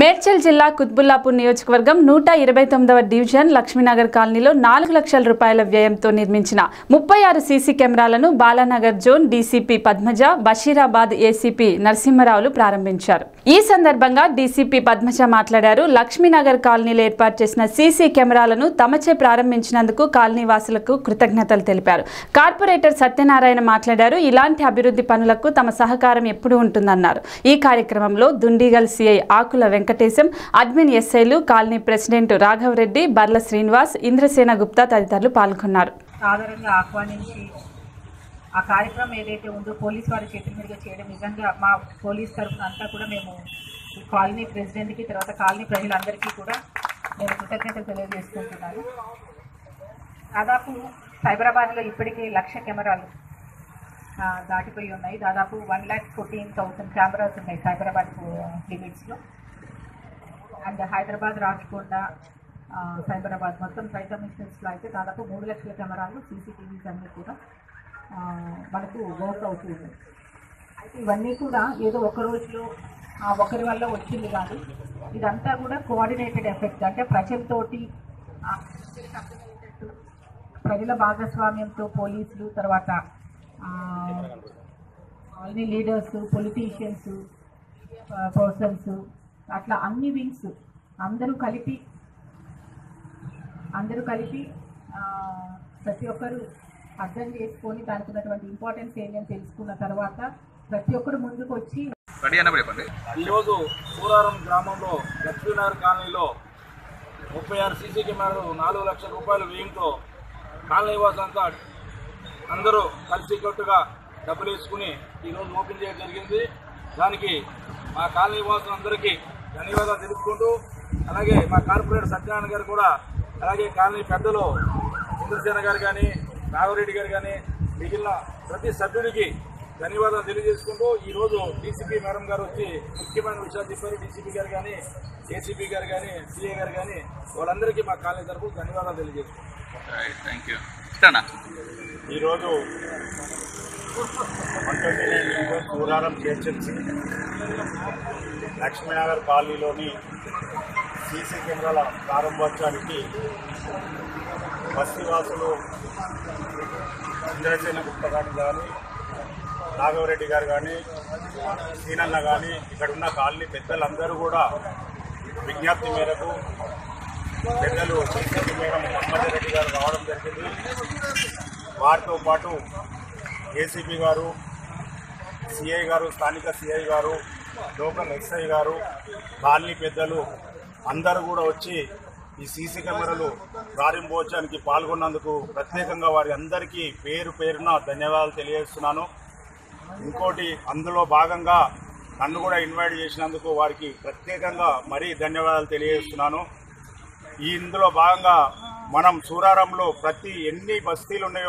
మేడ్చల్ జిల్లా కుత్బుల్లాపూర్ నియోజకవర్గం నూట ఇరవై తొమ్మిదవ డివిజన్ లక్ష్మీనగర్ కాలనీలో నాలుగు లక్షల రూపాయల వ్యయంతో నిర్మించిన ముప్పై ఆరు సీసీ కెమెరాలను Balanagar zone DCP Padmaja Basheerabad ACP నరసింహరావులు ప్రారంభించారు. ఈ సందర్భంగా డీసీపీ పద్మజ మాట్లాడారు. లక్ష్మీనగర్ కాలనీలో ఏర్పాటు చేసిన సీసీ కెమెరాలను తమచే ప్రారంభించినందుకు కాలనీ వాసులకు కృతజ్ఞతలు తెలిపారు. కార్పొరేటర్ సత్యనారాయణ మాట్లాడారు. ఇలాంటి అభివృద్ధి పనులకు తమ సహకారం ఎప్పుడూ ఉంటుందన్నారు. ఈ కార్యక్రమంలో దుండిగల్ సిఐ ఆకుల వెంకట వెంకటేశం అడ్మిన్ ఎస్ఐలు కాలనీ ప్రెసిడెంట్ రాఘవరెడ్డి బర్ల శ్రీనివాస్ ఇంద్రసేన గుప్తా తదితరులు పాల్గొన్నారు. సాధారణంగా ఆహ్వానించి ఆ కార్యక్రమం ఏదైతే ఉందో పోలీస్ వారి చేతుల మీదుగా చేయడం నిజంగా మా పోలీస్ తరఫున అంతా కూడా మేము ఈ కాలనీ ప్రెసిడెంట్కి తర్వాత కాలనీ ప్రజలందరికీ కూడా నేను కృతజ్ఞతలు తెలియజేసుకుంటున్నాను. దాదాపు సైబరాబాద్లో ఇప్పటికే లక్ష కెమెరాలు దాటిపోయి ఉన్నాయి. దాదాపు one lakh fourteen thousand cameras ఉన్నాయి సైబరాబాద్ లిమిట్స్లో. అండ్ హైదరాబాద్ రాచకొండ సైబరాబాద్ మొత్తం ఫైవ్ కమిషనర్స్లో అయితే దాదాపు మూడు లక్షల కెమెరాలు సీసీటీవీస్ అన్నీ కూడా మనకు వర్క్ అవుతూ ఉన్నాయి. అయితే ఇవన్నీ కూడా ఏదో ఒక రోజులో ఆ ఒకరి వల్ల వచ్చింది కాదు. ఇదంతా కూడా కోఆర్డినేటెడ్ ఎఫెక్ట్ అంటే ప్రజలతో ప్రజల భాగస్వామ్యంతో పోలీసులు తర్వాత కాలనీ లీడర్స్ పొలిటీషియన్స్ పర్సన్స్ అట్లా అన్ని వింగ్స్ అందరూ కలిపి అందరూ కలిపి ప్రతి ఒక్కరు అర్థం చేసుకొని దానికి ఉన్నటువంటి ఇంపార్టెన్స్ ఏంటని తెలుసుకున్న తర్వాత ప్రతి ఒక్కరు ముందుకు వచ్చి ఈరోజు సూరారం గ్రామంలో లక్ష్మీనగర్ కాలనీలో ముప్పై ఆరు సీసీ కెమెరాలు నాలుగు లక్షల రూపాయల వ్యయంతో కాలనీ వాసులంతా అందరూ కలిసికట్టుగా డబ్బులు వేసుకుని ఈరోజు ఓపెన్ చేయడం జరిగింది. దానికి మా కాలనీ వాసులందరికీ ధన్యవాదాలు తెలుపుకుంటూ అలాగే మా కార్పొరేటర్ సత్యనారాయణ గారు కూడా అలాగే కాలనీ పెద్దలు ఇంద్రసేన గారు కానీ నాగరెడ్డి గారు కానీ మిగిలిన ప్రతి సభ్యుడికి ధన్యవాదాలు తెలియజేసుకుంటూ ఈరోజు డీసీపీ మేడం గారు వచ్చి ముఖ్యమైన విషయాలు చెప్పారు. డీసీపీ గారు కానీ ఏసీపీ గారు కానీ సిఏ గారు కానీ వాళ్ళందరికీ మా కాలనీ తరఫు ధన్యవాదాలు తెలియజేసుకుంటాం థ్యాంక్ యూ ఇస్తానా సూరారం లక్ష్మీనగర్ కాలనీలోని సీసీ కెమెరాల ప్రారంభోత్సవానికి బస్తీవాసులు ఇంద్రసేన గుప్త గారు కానీ రాఘవరెడ్డి గారు కానీ సీనన్న కానీ ఇక్కడ ఉన్న కాలనీ పెద్దలందరూ కూడా విజ్ఞప్తి మేరకు పెద్దలు సీసీ మేడం రెడ్డి గారు రావడం జరిగింది. వారితో పాటు ఏసీపీ గారు సిఐ గారు స్థానిక సిఐ గారు లోకల్ ఎస్ఐ గారు కాలనీ పెద్దలు అందరూ కూడా వచ్చి ఈ సీసీ కెమెరాలు ప్రారంభోత్సవానికి పాల్గొన్నందుకు ప్రత్యేకంగా వారి అందరికీ పేరు పేరున ధన్యవాదాలు తెలియజేస్తున్నాను. ఇంకోటి అందులో భాగంగా నన్ను కూడా ఇన్వైట్ చేసినందుకు వారికి ప్రత్యేకంగా మరీ ధన్యవాదాలు తెలియజేస్తున్నాను. ఈ ఇందులో భాగంగా మనం సూరారంలో ప్రతి ఎన్ని బస్తీలు ఉన్నాయో